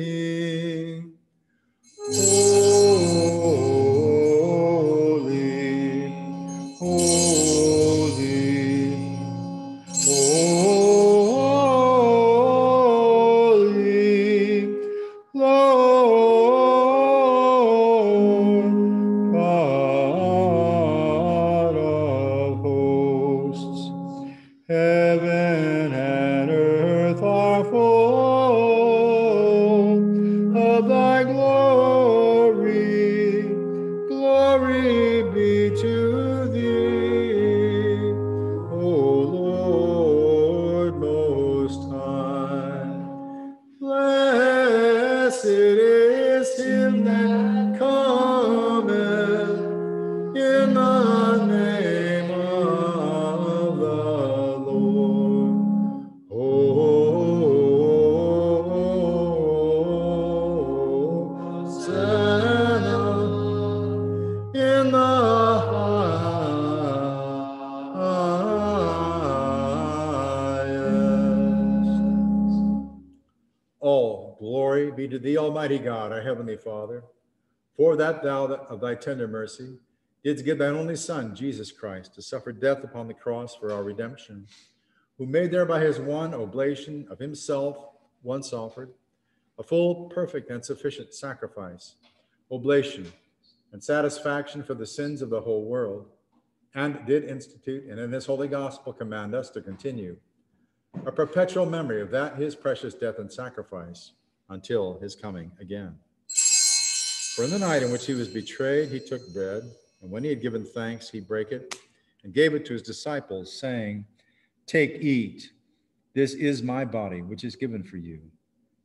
Holy, Father, for that thou of thy tender mercy didst give thine only Son, Jesus Christ, to suffer death upon the cross for our redemption, who made thereby his one oblation of himself once offered, a full, perfect, and sufficient sacrifice, oblation, and satisfaction for the sins of the whole world, and did institute and in this holy gospel command us to continue a perpetual memory of that his precious death and sacrifice until his coming again. For in the night in which he was betrayed, he took bread, and when he had given thanks, he brake it and gave it to his disciples, saying, Take, eat. This is my body, which is given for you.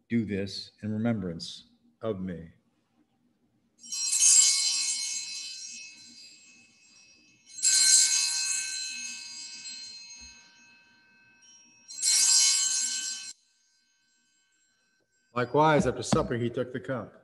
Do this in remembrance of me. Likewise, after supper, he took the cup.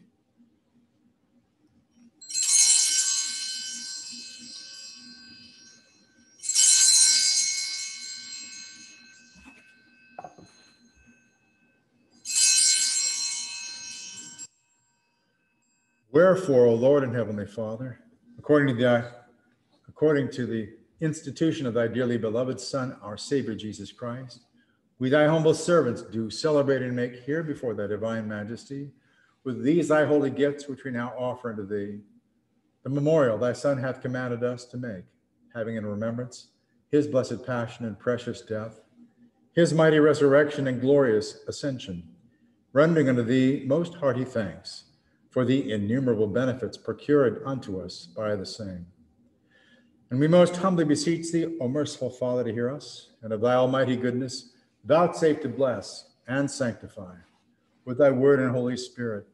Wherefore, O Lord and Heavenly Father, according to the according to the institution of thy dearly beloved Son, our Savior Jesus Christ, we thy humble servants do celebrate and make here before thy divine majesty with these thy holy gifts which we now offer unto thee, the memorial thy Son hath commanded us to make, having in remembrance his blessed passion and precious death, his mighty resurrection and glorious ascension, rendering unto thee most hearty thanks for the innumerable benefits procured unto us by the same. And we most humbly beseech thee, O merciful Father, to hear us, and of thy almighty goodness, vouchsafe to bless and sanctify with thy word and Holy Spirit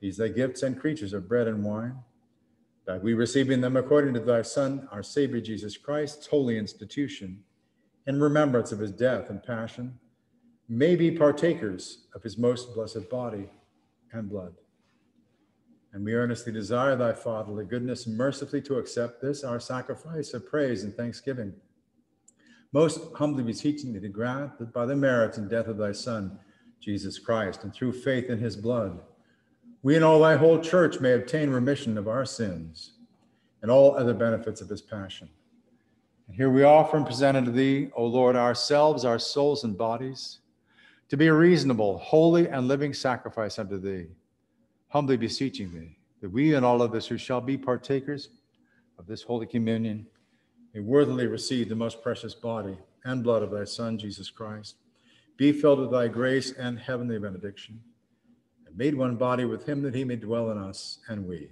these thy gifts and creatures of bread and wine, that we receiving them according to thy Son, our Savior Jesus Christ's holy institution, in remembrance of his death and passion, may be partakers of his most blessed body and blood and we earnestly desire thy fatherly goodness mercifully to accept this, our sacrifice of praise and thanksgiving. Most humbly beseeching thee to grant that by the merits and death of thy Son, Jesus Christ, and through faith in his blood, we and all thy whole church may obtain remission of our sins and all other benefits of his passion. And here we offer and present unto thee, O Lord, ourselves, our souls and bodies, to be a reasonable, holy, and living sacrifice unto thee humbly beseeching thee that we and all of us who shall be partakers of this holy communion may worthily receive the most precious body and blood of thy Son, Jesus Christ, be filled with thy grace and heavenly benediction, and made one body with him that he may dwell in us and we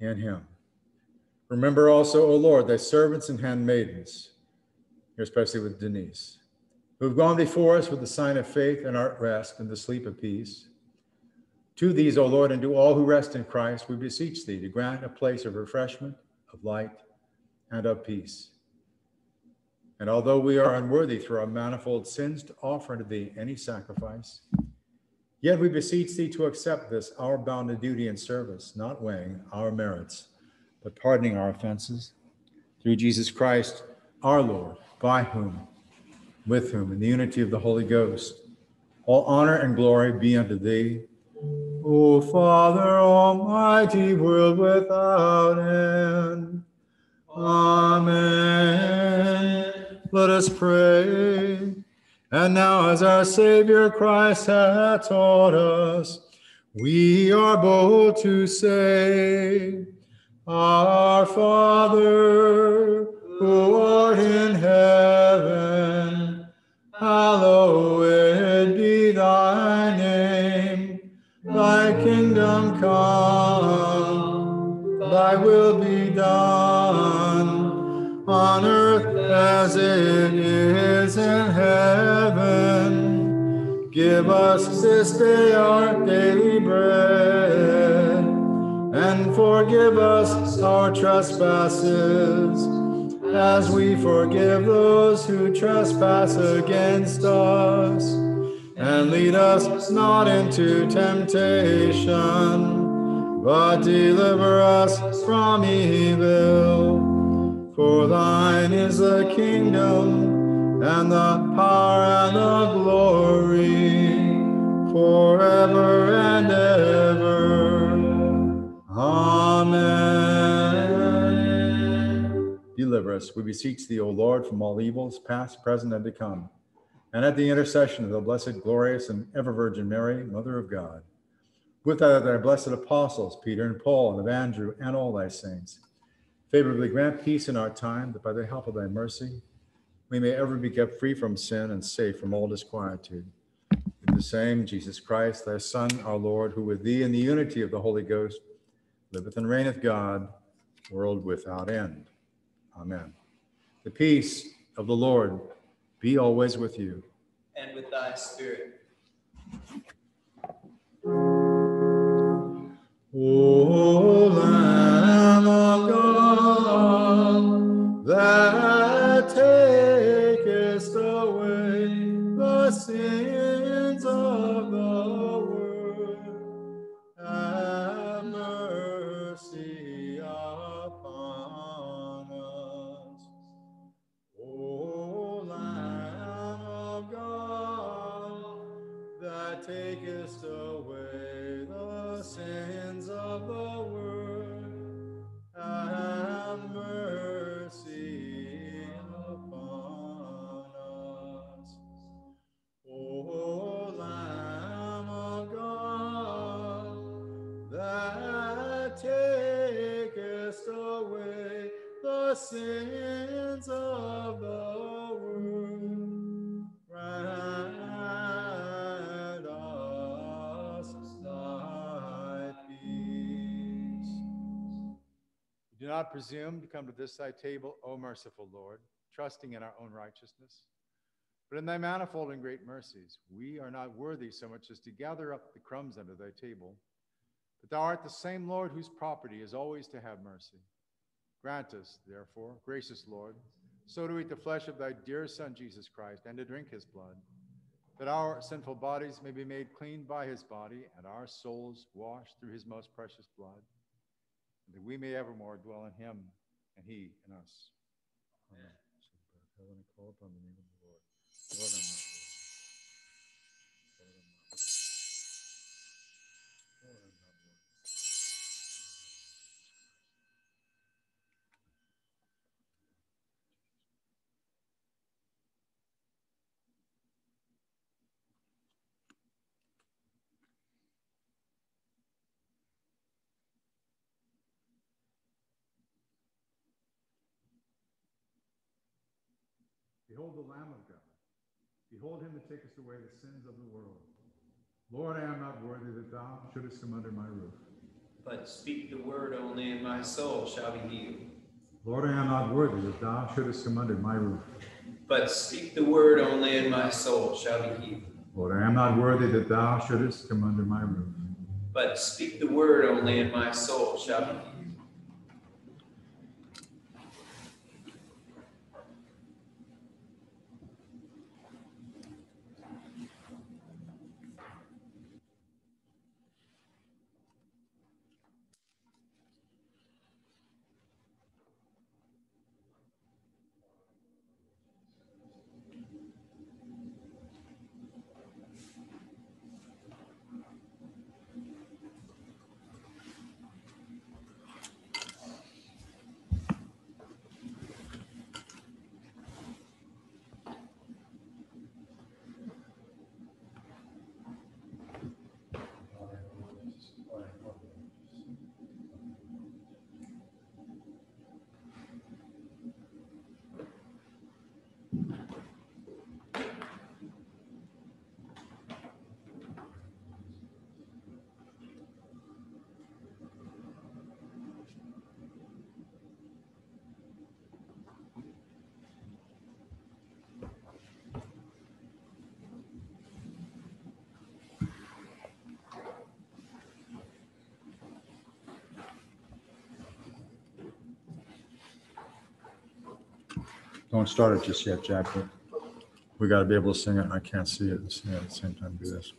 in him. Remember also, O Lord, thy servants and handmaidens, especially with Denise, who have gone before us with the sign of faith and art rest and the sleep of peace to these, O Lord, and to all who rest in Christ, we beseech thee to grant a place of refreshment, of light, and of peace. And although we are unworthy through our manifold sins to offer unto thee any sacrifice, yet we beseech thee to accept this our bounden duty and service, not weighing our merits, but pardoning our offenses, through Jesus Christ our Lord, by whom, with whom, in the unity of the Holy Ghost, all honor and glory be unto thee O Father Almighty, world without end. Amen. Let us pray. And now, as our Savior Christ hath taught us, we are bold to say, Our Father, who art in heaven, hallowed come, thy will be done on earth as it is in heaven. Give us this day our daily bread and forgive us our trespasses, as we forgive those who trespass against us. And lead us not into temptation, but deliver us from evil. For thine is the kingdom, and the power, and the glory, forever and ever. Amen. Deliver us, we beseech thee, O Lord, from all evils, past, present, and to come. And at the intercession of the blessed, glorious, and ever Virgin Mary, Mother of God, with thy, thy blessed apostles, Peter and Paul, and of Andrew, and all thy saints, favorably grant peace in our time, that by the help of thy mercy, we may ever be kept free from sin and safe from all disquietude. In the same Jesus Christ, thy Son, our Lord, who with thee in the unity of the Holy Ghost liveth and reigneth God, world without end. Amen. The peace of the Lord be always with you. And with thy spirit. O not presume to come to this thy table, O merciful Lord, trusting in our own righteousness. But in thy manifold and great mercies, we are not worthy so much as to gather up the crumbs under thy table. But thou art the same Lord whose property is always to have mercy. Grant us, therefore, gracious Lord, so to eat the flesh of thy dear Son, Jesus Christ, and to drink his blood, that our sinful bodies may be made clean by his body, and our souls washed through his most precious blood, that we may evermore dwell in him, and he in us. Amen. Heaven, uh, I call upon the name of the Lord. Lord, I'm not worthy. Lord, Behold the Lamb of God. Behold him that taketh away the sins of the world. Lord, I am not worthy that thou shouldest come under my roof. But speak the word only, and my soul shall be healed. Lord, I am not worthy that thou shouldest come under my roof. But speak the word only, and my soul shall be healed. Lord, I am not worthy that thou shouldest come under my roof. But speak the word only, and my soul shall be healed. Don't start it just yet, Jack, we got to be able to sing it. I can't see it and sing it at the same time. Do this.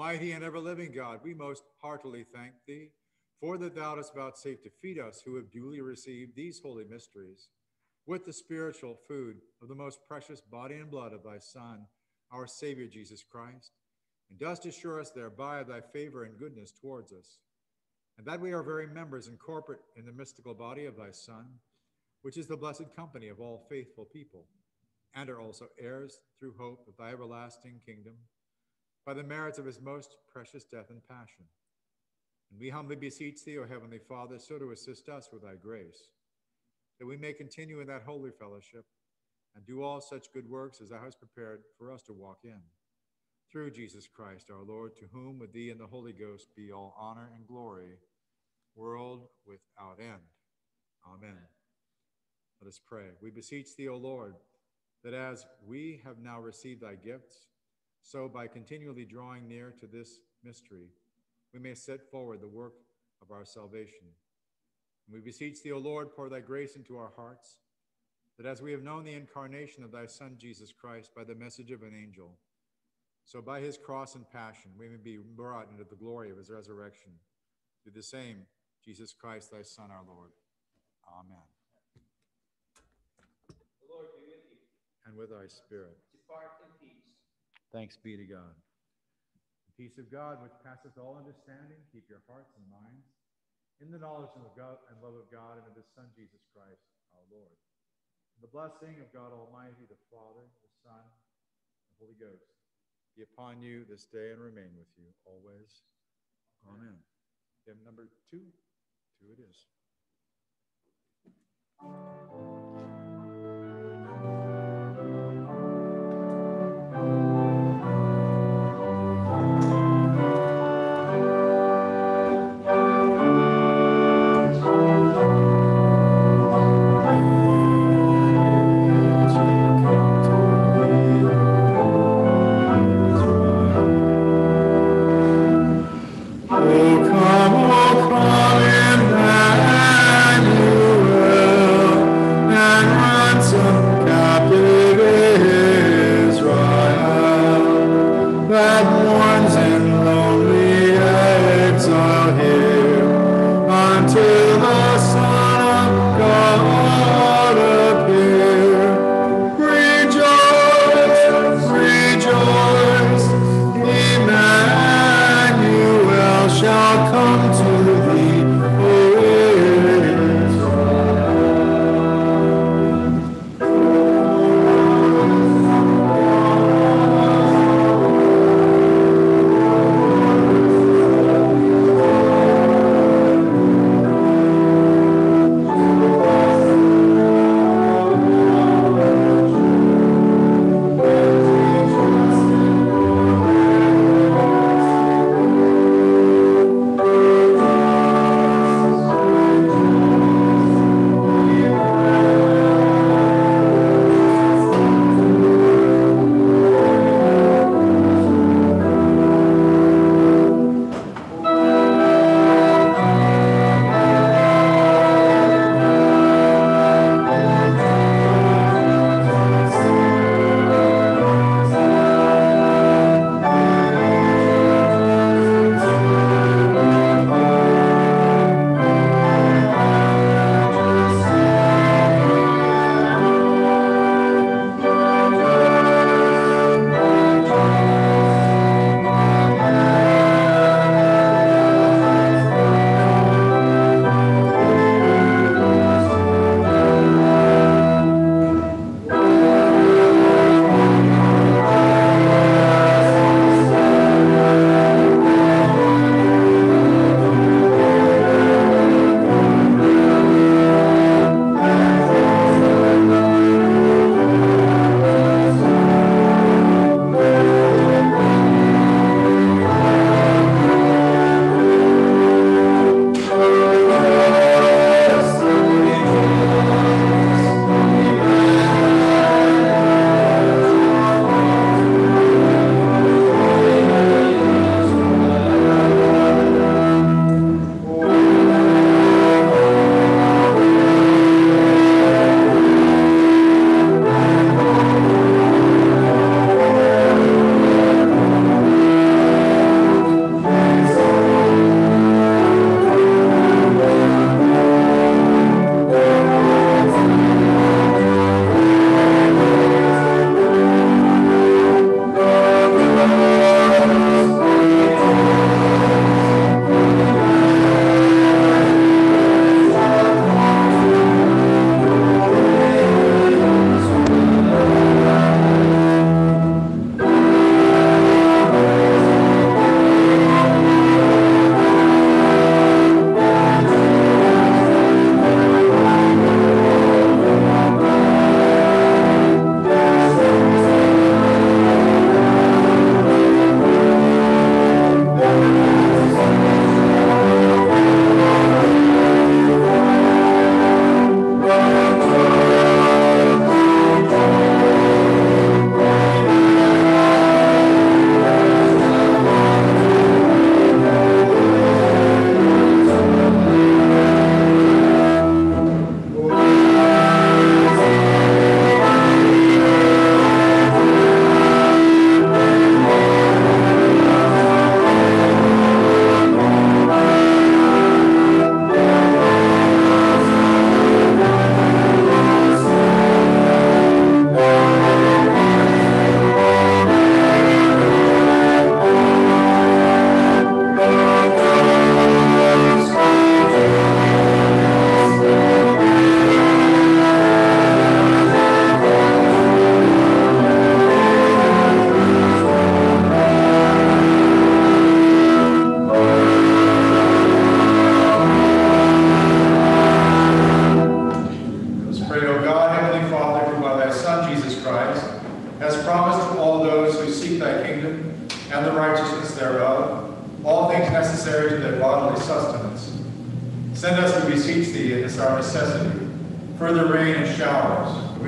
Almighty and ever living God, we most heartily thank thee for that thou dost vouchsafe to feed us who have duly received these holy mysteries with the spiritual food of the most precious body and blood of thy Son, our Savior Jesus Christ, and dost assure us thereby of thy favor and goodness towards us, and that we are very members and corporate in the mystical body of thy Son, which is the blessed company of all faithful people, and are also heirs through hope of thy everlasting kingdom by the merits of his most precious death and passion. And we humbly beseech thee, O Heavenly Father, so to assist us with thy grace, that we may continue in that holy fellowship and do all such good works as thou hast prepared for us to walk in. Through Jesus Christ our Lord, to whom with thee and the Holy Ghost be all honor and glory, world without end. Amen. Let us pray. We beseech thee, O Lord, that as we have now received thy gifts, so by continually drawing near to this mystery, we may set forward the work of our salvation. And we beseech thee, O Lord, pour thy grace into our hearts, that as we have known the incarnation of thy Son, Jesus Christ, by the message of an angel, so by his cross and passion we may be brought into the glory of his resurrection. Through the same Jesus Christ, thy Son, our Lord. Amen. The Lord be with you. And with thy spirit. Depart in peace. Thanks be to God. The peace of God, which passeth all understanding, keep your hearts and minds in the knowledge and love of God and of his Son, Jesus Christ, our Lord. The blessing of God Almighty, the Father, the Son, the Holy Ghost be upon you this day and remain with you always. Amen. Hymn number two. Two it is.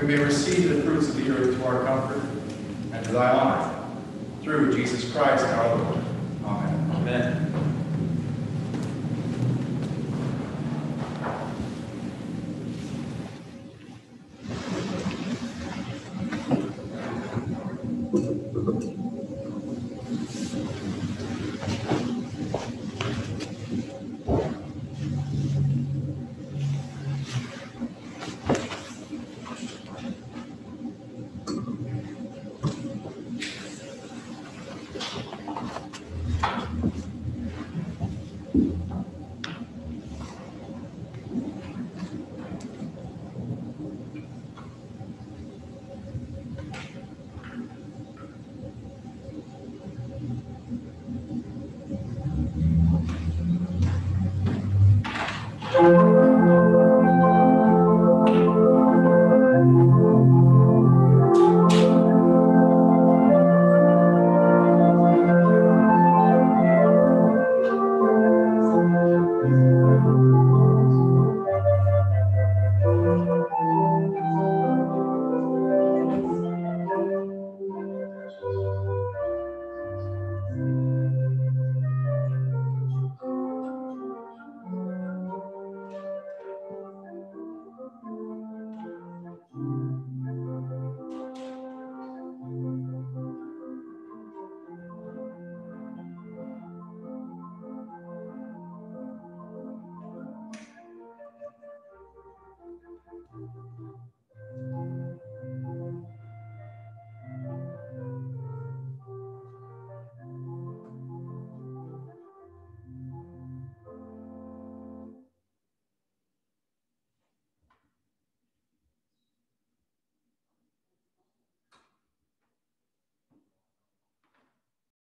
we may receive the fruits of the earth to our comfort and to thy honor, through Jesus Christ our Lord.